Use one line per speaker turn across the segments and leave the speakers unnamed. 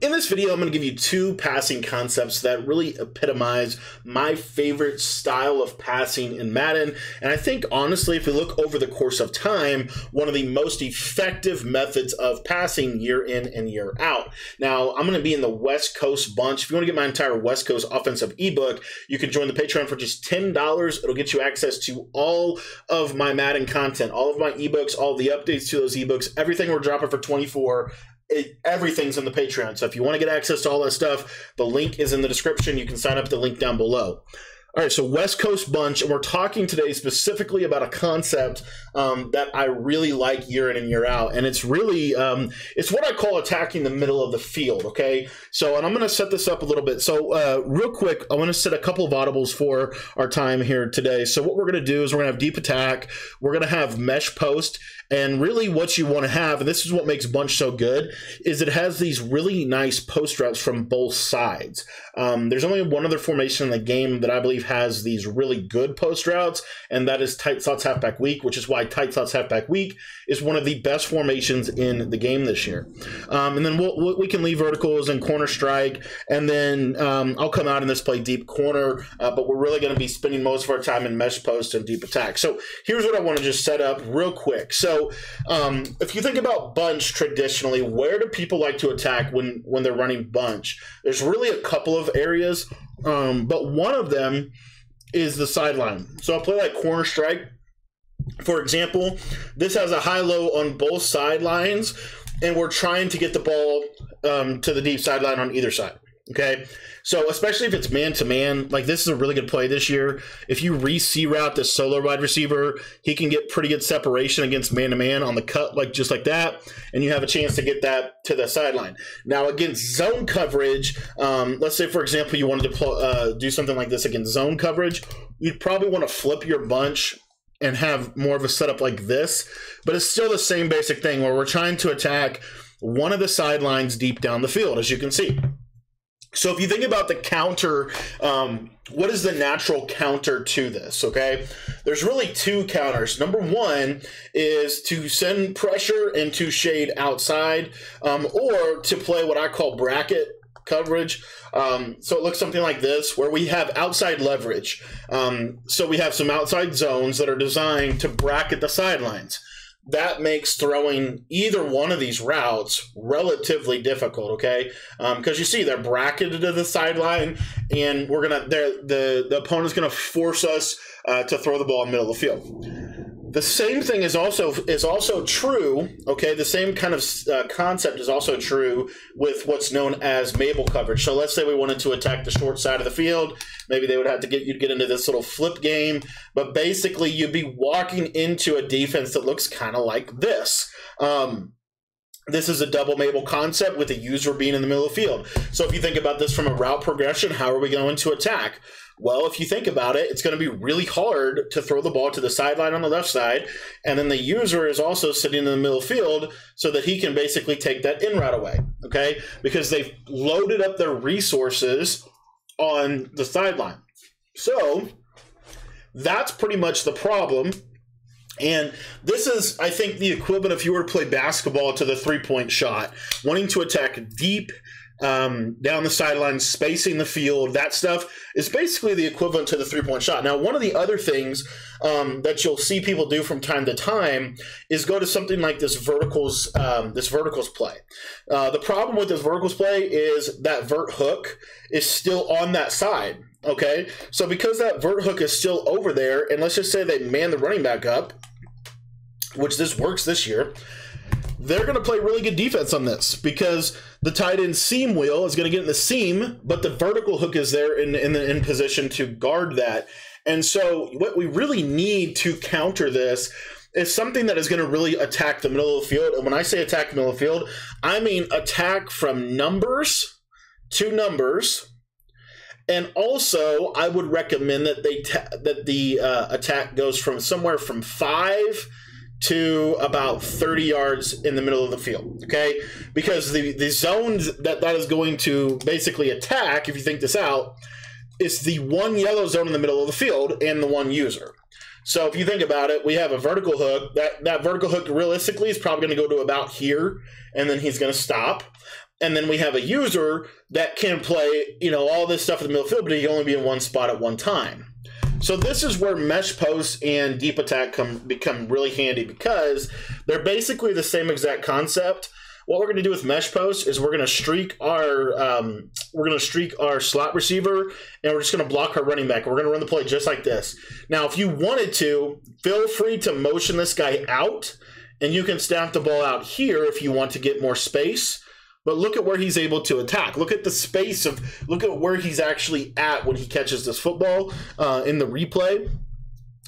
In this video, I'm going to give you two passing concepts that really epitomize my favorite style of passing in Madden. And I think, honestly, if we look over the course of time, one of the most effective methods of passing year in and year out. Now, I'm going to be in the West Coast bunch. If you want to get my entire West Coast offensive ebook, you can join the Patreon for just $10. It'll get you access to all of my Madden content, all of my ebooks, all the updates to those ebooks, everything we're dropping for 24 it, everything's in the Patreon. So if you want to get access to all that stuff, the link is in the description. You can sign up the link down below. All right, so West Coast Bunch, and we're talking today specifically about a concept um, that I really like year in and year out, and it's really um, it's what I call attacking the middle of the field. Okay, so and I'm going to set this up a little bit. So uh, real quick, I want to set a couple of audibles for our time here today. So what we're going to do is we're going to have deep attack, we're going to have mesh post, and really, what you want to have, and this is what makes Bunch so good, is it has these really nice post routes from both sides. Um, there's only one other formation in the game that I believe has these really good post routes, and that is tight slots halfback weak, which is why tight slots halfback weak is one of the best formations in the game this year. Um, and then we'll, we can leave verticals and corner strike, and then um, I'll come out in this play deep corner, uh, but we're really going to be spending most of our time in mesh post and deep attack. So here's what I want to just set up real quick. So um, if you think about bunch traditionally, where do people like to attack when when they're running bunch? There's really a couple of areas, um, but one of them is the sideline. So I'll play like corner strike. For example, this has a high low on both sidelines, and we're trying to get the ball um, to the deep sideline on either side. Okay. So especially if it's man to man, like this is a really good play this year. If you re C route the solo wide receiver, he can get pretty good separation against man to man on the cut, like just like that, and you have a chance to get that to the sideline. Now against zone coverage, um, let's say for example you wanted to pl- uh, do something like this against zone coverage, you'd probably want to flip your bunch and have more of a setup like this, but it's still the same basic thing where we're trying to attack one of the sidelines deep down the field, as you can see. So if you think about the counter, um, what is the natural counter to this? Okay, there's really two counters. Number one is to send pressure into shade outside, um, or to play what I call bracket coverage. Um, so it looks something like this, where we have outside leverage. Um, so we have some outside zones that are designed to bracket the sidelines that makes throwing either one of these routes relatively difficult. Okay, because um, you see they're bracketed to the sideline, and we're gonna the the opponent's gonna force us uh, to throw the ball in the middle of the field. The same thing is also is also true. Okay, the same kind of uh, concept is also true with what's known as Mabel coverage. So let's say we wanted to attack the short side of the field. Maybe they would have to get you to get into this little flip game, but basically you'd be walking into a defense that looks kind of like this. Um, this is a double Mabel concept with a user being in the middle of the field. So if you think about this from a route progression, how are we going to attack? Well, if you think about it, it's going to be really hard to throw the ball to the sideline on the left side, and then the user is also sitting in the middle field so that he can basically take that in route away. Okay, because they've loaded up their resources on the sideline. So that's pretty much the problem. And this is, I think, the equivalent if you were to play basketball to the three point shot, wanting to attack deep um, down the sidelines, spacing the field, that stuff is basically the equivalent to the three point shot. Now, one of the other things um, that you'll see people do from time to time is go to something like this verticals um, this verticals play. Uh, the problem with this verticals play is that vert hook is still on that side. Okay, so because that vert hook is still over there, and let's just say they man the running back up, which this works this year they're going to play really good defense on this because the tight end seam wheel is going to get in the seam, but the vertical hook is there in, in, the, in position to guard that. And so, what we really need to counter this is something that is going to really attack the middle of the field. And when I say attack the middle of the field, I mean attack from numbers to numbers. And also, I would recommend that they that the uh, attack goes from somewhere from five to about 30 yards in the middle of the field. Okay, because the the zones that that is going to basically attack, if you think this out, is the one yellow zone in the middle of the field and the one user. So if you think about it, we have a vertical hook. That that vertical hook realistically is probably going to go to about here, and then he's going to stop. and then we have a user that can play, you know, all this stuff in the middle field, but he can only be in one spot at one time. So this is where mesh posts and deep attack come become really handy because they're basically the same exact concept. What we're going to do with mesh posts is we're going to streak our um, we're going to streak our slot receiver and we're just going to block our running back. We're going to run the play just like this. Now, if you wanted to, feel free to motion this guy out, and you can snap the ball out here if you want to get more space. But look at where he's able to attack. Look at the space of, look at where he's actually at when he catches this football uh, in the replay.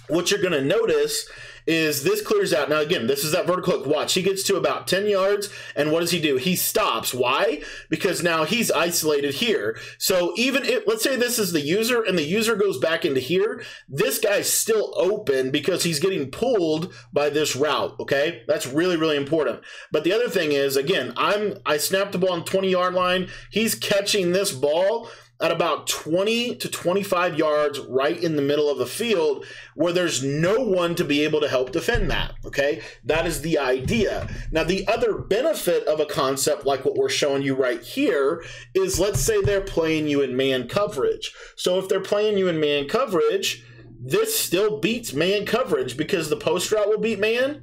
What you're going to notice is this clears out. Now, again, this is that vertical hook. Watch, he gets to about 10 yards, and what does he do? He stops. Why? Because now he's isolated here. So even if, let's say this is the user, and the user goes back into here, this guy's still open because he's getting pulled by this route, okay? That's really, really important. But the other thing is, again, I'm I snapped the ball on 20 yard line. He's catching this ball at about 20 to 25 yards right in the middle of the field where there's no one to be able to help defend that. Okay. That is the idea. Now, the other benefit of a concept like what we're showing you right here is let's say they're playing you in man coverage. So if they're playing you in man coverage, this still beats man coverage because the post route will beat man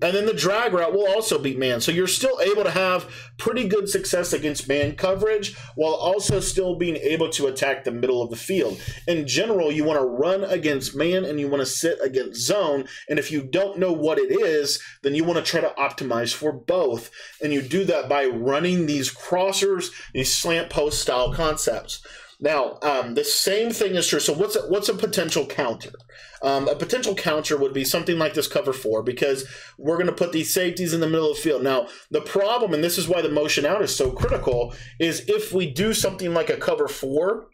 and then the drag route will also beat man. So you're still able to have pretty good success against man coverage while also still being able to attack the middle of the field. In general, you want to run against man and you want to sit against zone. And if you don't know what it is, then you want to try to optimize for both. And you do that by running these crossers, these slant post style concepts. Now, um, the same thing is true. So, what's a, what's a potential counter? Um, a potential counter would be something like this cover four because we're going to put these safeties in the middle of the field. Now, the problem, and this is why the motion out is so critical, is if we do something like a cover four,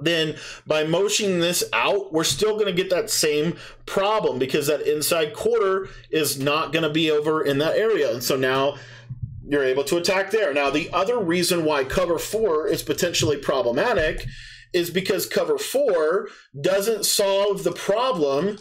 then by motioning this out, we're still going to get that same problem because that inside quarter is not going to be over in that area. And so now you're able to attack there. Now, the other reason why cover four is potentially problematic is because cover four doesn't solve the problem.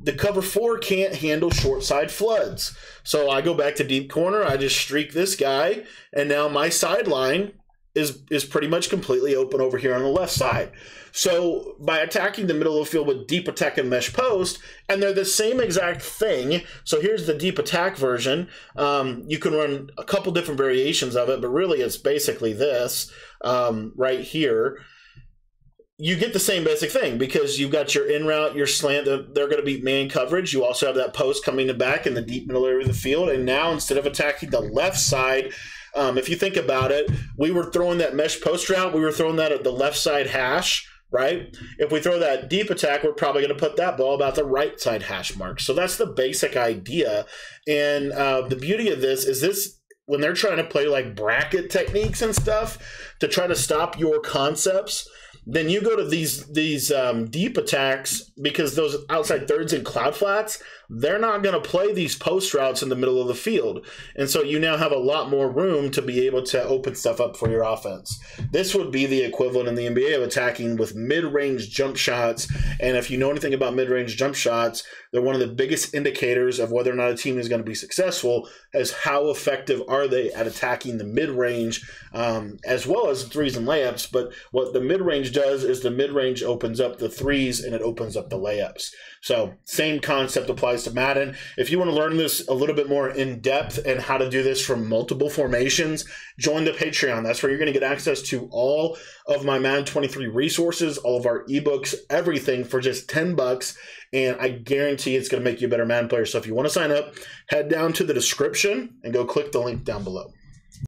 The cover four can't handle short side floods. So I go back to deep corner, I just streak this guy, and now my sideline is is pretty much completely open over here on the left side. So by attacking the middle of the field with deep attack and mesh post, and they're the same exact thing. So here's the deep attack version. Um, you can run a couple different variations of it, but really it's basically this um, right here you get the same basic thing because you've got your in route, your slant. They're going to be man coverage. You also have that post coming to back in the deep middle area of the field. And now instead of attacking the left side, um, if you think about it, we were throwing that mesh post route. We were throwing that at the left side hash right? If we throw that deep attack, we're probably going to put that ball about the right side hash mark. So that's the basic idea. And uh, the beauty of this is this when they're trying to play like bracket techniques and stuff to try to stop your concepts then you go to these these um, deep attacks because those outside thirds and cloud flats they're not going to play these post routes in the middle of the field. And so you now have a lot more room to be able to open stuff up for your offense. This would be the equivalent in the NBA of attacking with mid range jump shots. And if you know anything about mid range jump shots, they're one of the biggest indicators of whether or not a team is going to be successful, as how effective are they at attacking the mid range, um, as well as threes and layups. But what the mid range does is the mid range opens up the threes and it opens up the layups. So, same concept applies to Madden. If you want to learn this a little bit more in depth and how to do this from multiple formations, join the Patreon. That's where you're going to get access to all of my Madden 23 resources, all of our ebooks, everything for just 10 bucks. And I guarantee it's going to make you a better Madden player. So, if you want to sign up, head down to the description and go click the link down below.